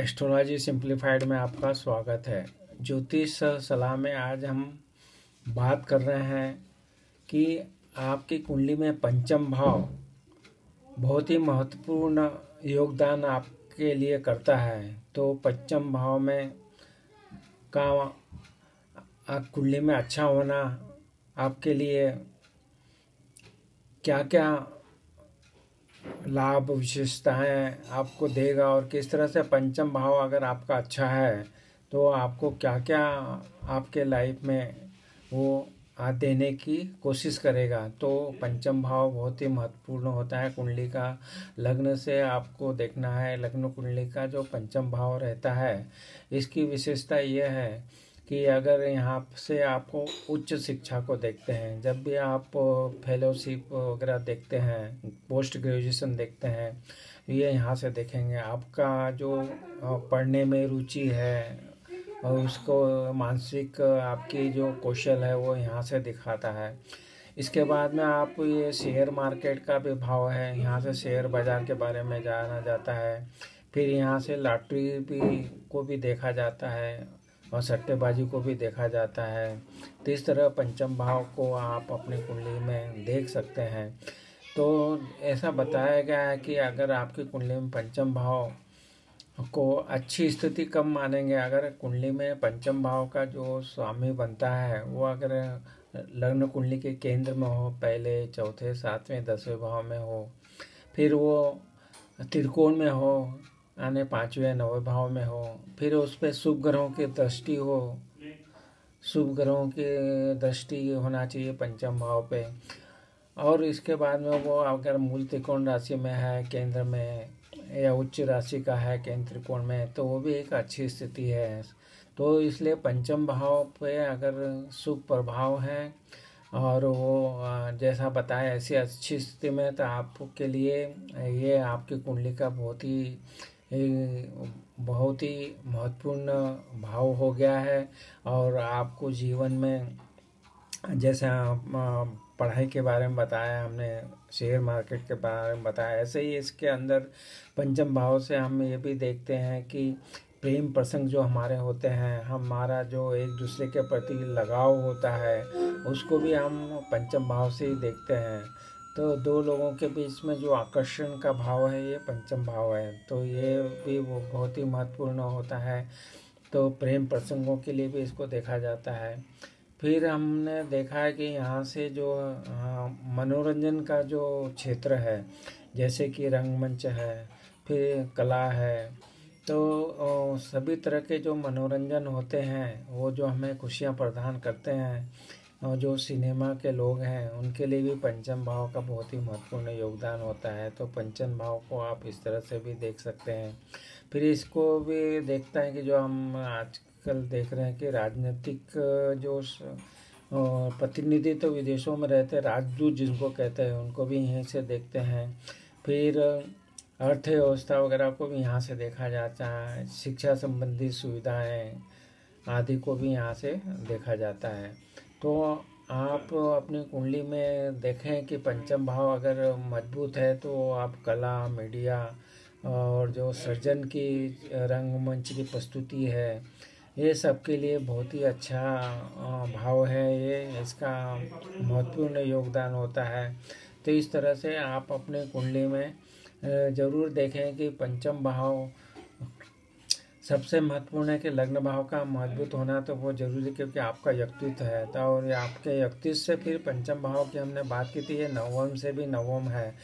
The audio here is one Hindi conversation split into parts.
एस्ट्रोलॉजी सिंप्लीफाइड में आपका स्वागत है। ज्योतिष सलाह में आज हम बात कर रहे हैं कि आपकी कुंडली में पंचम भाव बहुत ही महत्वपूर्ण योगदान आपके लिए करता है। तो पंचम भाव में का कुंडली में अच्छा होना आपके लिए क्या क्या लाभ विशेषताएँ आपको देगा और किस तरह से पंचम भाव अगर आपका अच्छा है तो आपको क्या क्या आपके लाइफ में वो देने की कोशिश करेगा। तो पंचम भाव बहुत ही महत्वपूर्ण होता है। कुंडली का लग्न से आपको देखना है। लग्न कुंडली का जो पंचम भाव रहता है, इसकी विशेषता यह है कि अगर यहाँ से आपको उच्च शिक्षा को देखते हैं, जब भी आप फेलोशिप वगैरह देखते हैं पोस्ट ग्रेजुएशन देखते हैं, ये यहाँ से देखेंगे। आपका जो पढ़ने में रुचि है, और उसको मानसिक आपकी जो कौशल है, वो यहाँ से दिखाता है। इसके बाद में आप ये शेयर मार्केट का भी भाव है, यहाँ से शेयर बाज़ार के बारे में जाना जाता है। फिर यहाँ से लॉटरी भी को भी देखा जाता है। और सट्टेबाजी को भी देखा जाता है। तो इस तरह पंचम भाव को आप अपनी कुंडली में देख सकते हैं। तो ऐसा बताया गया है कि अगर आपकी कुंडली में पंचम भाव को अच्छी स्थिति कम मानेंगे, अगर कुंडली में पंचम भाव का जो स्वामी बनता है, वो अगर लग्न कुंडली के केंद्र में हो, पहले, चौथे, सातवें, दसवें भाव में हो, फिर वो त्रिकोण में हो आने पाँचवें, नवे भाव में हो, फिर उस पर शुभ ग्रहों की दृष्टि हो। शुभ ग्रहों की दृष्टि होना चाहिए पंचम भाव पे। और इसके बाद में वो अगर मूल त्रिकोण राशि में है, केंद्र में, या उच्च राशि का है, केंद्र त्रिकोण में तो वो भी एक अच्छी स्थिति है। तो इसलिए पंचम भाव पे अगर शुभ प्रभाव है, और वो जैसा बताया, ऐसी अच्छी स्थिति में तो आपके लिए ये आपकी कुंडली का बहुत ही बहुत ही महत्वपूर्ण भाव हो गया है और आपको जीवन में जैसे पढ़ाई के बारे में बताया, हमने शेयर मार्केट के बारे में बताया, ऐसे ही इसके अंदर पंचम भाव से हम ये भी देखते हैं कि प्रेम प्रसंग जो हमारे होते हैं, हमारा जो एक दूसरे के प्रति लगाव होता है, उसको भी हम पंचम भाव से ही देखते हैं। तो दो लोगों के बीच में जो आकर्षण का भाव है, ये पंचम भाव है। तो ये भी वो बहुत ही महत्वपूर्ण होता है। तो प्रेम प्रसंगों के लिए भी इसको देखा जाता है। फिर हमने देखा है कि यहाँ से जो मनोरंजन का जो क्षेत्र है, जैसे कि रंगमंच है, फिर कला है तो सभी तरह के जो मनोरंजन होते हैं, वो जो हमें खुशियाँ प्रदान करते हैं और जो सिनेमा के लोग हैं, उनके लिए भी पंचम भाव का बहुत ही महत्वपूर्ण योगदान होता है। तो पंचम भाव को आप इस तरह से भी देख सकते हैं। फिर इसको भी देखते हैं कि जो हम आजकल देख रहे हैं कि राजनीतिक जो प्रतिनिधि तो विदेशों में रहते हैं, राजदूत जिनको कहते हैं, उनको भी यहीं से देखते हैं। फिर अर्थव्यवस्था वगैरह को भी यहाँ से देखा जाता है, शिक्षा संबंधी सुविधाएँ आदि को भी यहाँ से देखा जाता है। तो आप अपनी कुंडली में देखें कि पंचम भाव अगर मज़बूत है तो आप कला, मीडिया और जो सृजन की, रंगमंच की प्रस्तुति है, ये सब के लिए बहुत ही अच्छा भाव है। ये इसका महत्वपूर्ण योगदान होता है। तो इस तरह से आप अपने कुंडली में ज़रूर देखें कि पंचम भाव सबसे महत्वपूर्ण है कि लग्न भाव का मज़बूत होना तो वो ज़रूरी है, क्योंकि आपका व्यक्तित्व है तो और आपके व्यक्तित्व से फिर पंचम भाव की हमने बात की थी, ये नवम से भी नवम है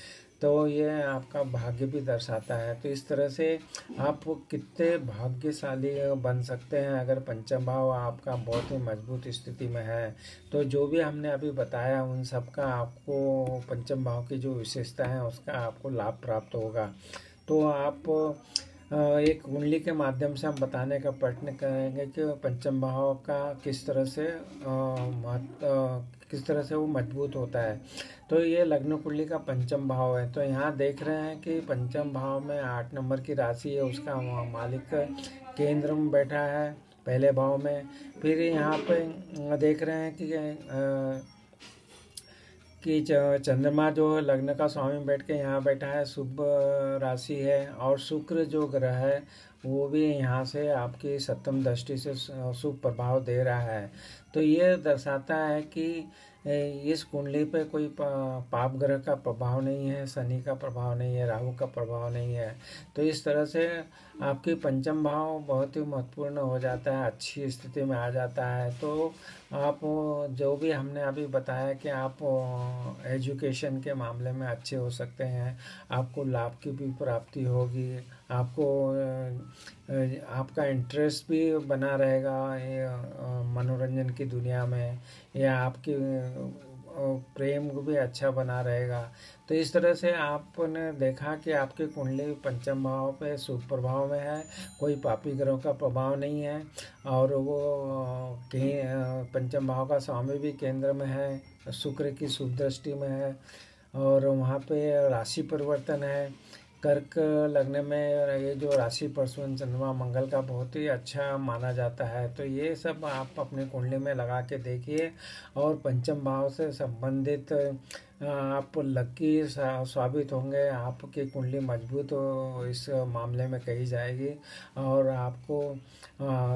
तो ये आपका भाग्य भी दर्शाता है। तो इस तरह से आप कितने भाग्यशाली बन सकते हैं, अगर पंचम भाव आपका बहुत ही मज़बूत स्थिति में है। तो जो भी हमने अभी बताया, उन सब का आपको पंचम भाव की जो विशेषता है, उसका आपको लाभ प्राप्त होगा। तो आप एक कुंडली के माध्यम से हम बताने का प्रयत्न करेंगे कि पंचम भाव का किस तरह से किस तरह से वो मज़बूत होता है। तो ये लग्न कुंडली का पंचम भाव है। तो यहाँ देख रहे हैं कि पंचम भाव में आठ नंबर की राशि है, उसका मालिक केंद्र में बैठा है, पहले भाव में। फिर यहाँ पे देख रहे हैं कि कि चंद्रमा जो लग्न का स्वामी बैठ के यहाँ बैठा है, शुभ राशि है और शुक्र जो ग्रह है, वो भी यहाँ से आपकी सप्तम दृष्टि से शुभ प्रभाव दे रहा है। तो ये दर्शाता है कि इस कुंडली पे कोई पाप ग्रह का प्रभाव नहीं है, शनि का प्रभाव नहीं है, राहु का प्रभाव नहीं है। तो इस तरह से आपकी पंचम भाव बहुत ही महत्वपूर्ण हो जाता है, अच्छी स्थिति में आ जाता है। तो आप, जो भी हमने अभी बताया कि आप एजुकेशन के मामले में अच्छे हो सकते हैं, आपको लाभ की भी प्राप्ति होगी आपको आपका इंटरेस्ट भी बना रहेगा मनोरंजन की दुनिया में, या आपकी प्रेम को भी अच्छा बना रहेगा। तो इस तरह से आपने देखा कि आपकी कुंडली पंचम भाव पे शुभ प्रभाव में है, कोई पापी ग्रहों का प्रभाव नहीं है, और वो कहीं पंचम भाव का स्वामी भी केंद्र में है, शुक्र की शुभ दृष्टि में है, और वहाँ पे राशि परिवर्तन है। कर्क लगने में ये जो राशि परशुन चंद्रमा मंगल का बहुत ही अच्छा माना जाता है। तो ये सब आप अपने कुंडली में लगा के देखिए और पंचम भाव से संबंधित आप लक्की साबित होंगे। आपकी कुंडली मज़बूत हो, इस मामले में कही जाएगी। और आपको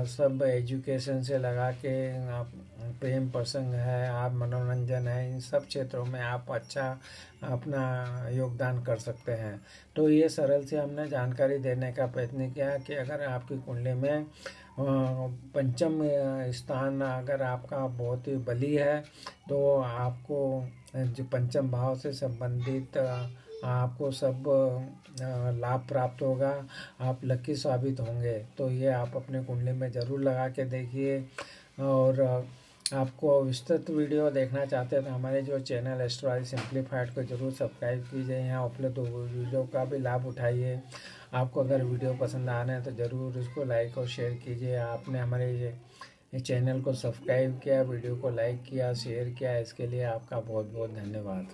सब एजुकेशन से लगा के आप प्रेम प्रसंग है, आप मनोरंजन है, इन सब क्षेत्रों में आप अच्छा अपना योगदान कर सकते हैं। तो ये सरल से हमने जानकारी देने का प्रयत्न किया कि अगर आपकी कुंडली में पंचम स्थान अगर आपका बहुत ही बली है तो आपको जो पंचम भाव से संबंधित आपको सब लाभ प्राप्त होगा, आप लकी साबित होंगे। तो ये आप अपने कुंडली में ज़रूर लगा के देखिए और आपको विस्तृत वीडियो देखना चाहते हैं तो हमारे जो चैनल एस्ट्रोलॉजी सिंप्लीफाइड को ज़रूर सब्सक्राइब कीजिए। यहाँ उपलब्ध वीडियो का भी लाभ उठाइए। आपको अगर वीडियो पसंद आना है तो ज़रूर इसको लाइक और शेयर कीजिए। आपने हमारे चैनल को सब्सक्राइब किया, वीडियो को लाइक किया शेयर किया, इसके लिए आपका बहुत बहुत धन्यवाद।